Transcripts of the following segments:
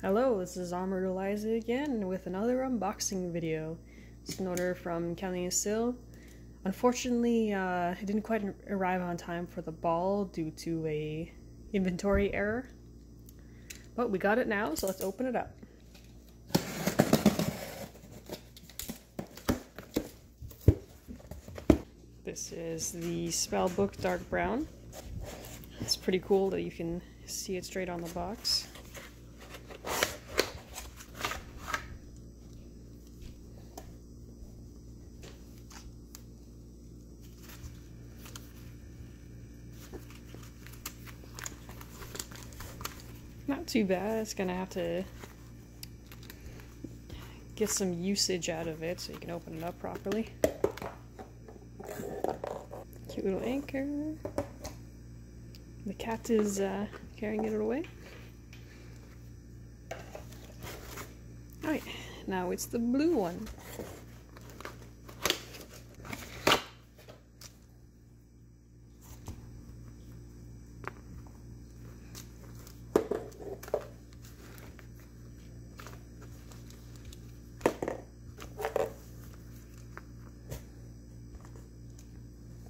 Hello, this is Armored Eliza again with another unboxing video. It's an order from Calimacil. Unfortunately, uh, it didn't quite arrive on time for the ball due to a inventory error. But we got it now, so let's open it up. This is the Spellbook Dark Brown. It's pretty cool that you can see it straight on the box. Too bad. It's gonna have to get some usage out of it so you can open it up properly. Cute little anchor. The cat is uh, carrying it away. Alright, now it's the blue one.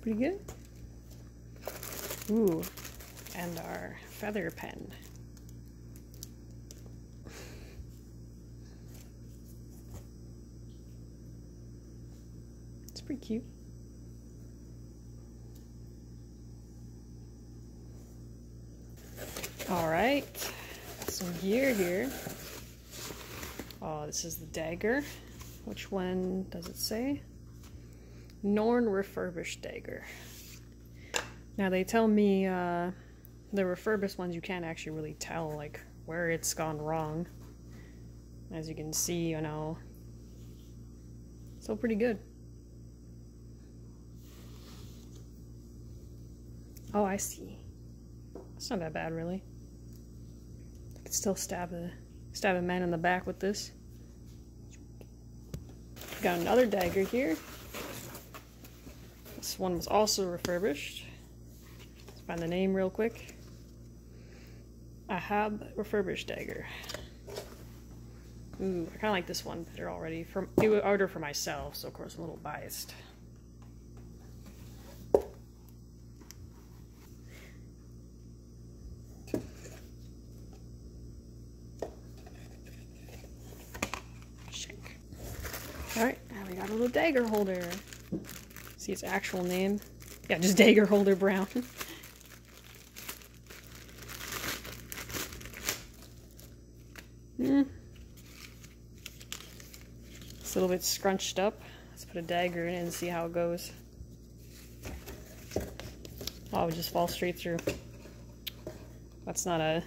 Pretty good. Ooh, and our feather pen. It's pretty cute. All right, some gear here. Oh, this is the dagger. Which one does it say? Norn refurbished dagger. Now they tell me uh, the refurbished ones you can't actually really tell like where it's gone wrong. As you can see, you know, still pretty good. Oh, I see. It's not that bad, really. I could still stab a stab a man in the back with this. Got another dagger here. This one was also refurbished. Let's find the name real quick. Ahab refurbished dagger. Ooh, I kind of like this one better already. From new order for myself, so of course I'm a little biased. Alright, now we got a little dagger holder. See its actual name? Yeah, just dagger holder brown. Hmm. It's a little bit scrunched up. Let's put a dagger in it and see how it goes. Oh, it just falls straight through. That's not a...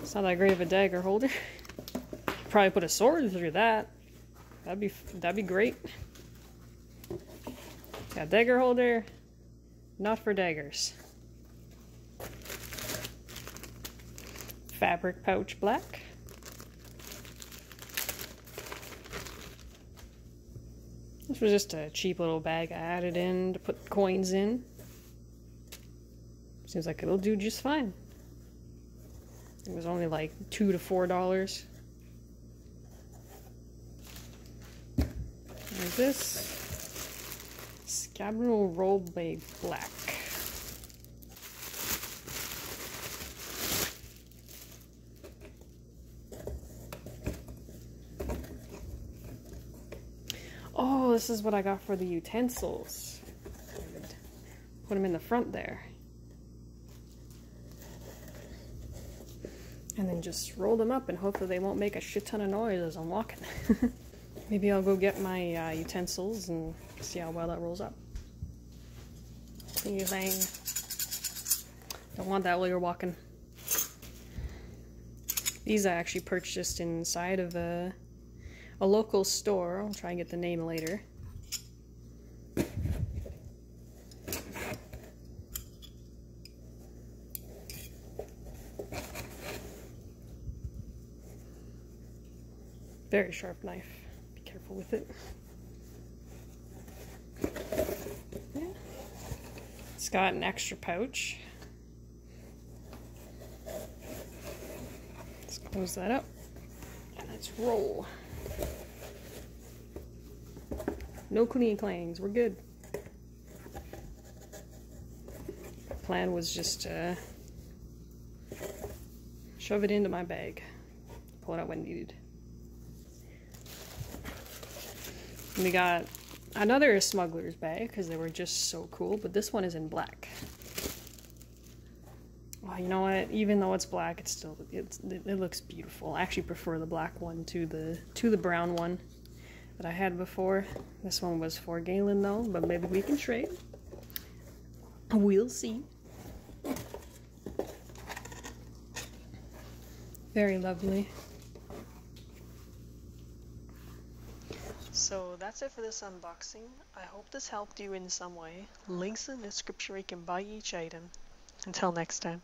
It's not that great of a dagger holder. Probably put a sword through that. That'd be that'd be great. Dagger holder, not for daggers. Fabric pouch black. This was just a cheap little bag I added in to put coins in. Seems like it'll do just fine. It was only like two to four dollars. There's this Scabril Rollbag Black. Oh, this is what I got for the utensils. Put them in the front there. And then just roll them up and hopefully they won't make a shit ton of noise as I'm walking. Maybe I'll go get my uh, utensils and see how well that rolls up. Thing. Don't want that while you're walking. These I actually purchased inside of a, a local store. I'll try and get the name later. Very sharp knife Be careful with it. It's got an extra pouch. Let's Close that up. And let's roll. No clean clangs. We're good. Plan was just to shove it into my bag. Pull it out when needed. we got another smuggler's bag because they were just so cool, but this one is in black. Well, you know what? Even though it's black, it's still it's, it looks beautiful. I actually prefer the black one to the to the brown one that I had before. This one was for Galen though, but maybe we can trade. We'll see. Very lovely. So that's it for this unboxing. I hope this helped you in some way. Links in the description where you can buy each item. Until next time.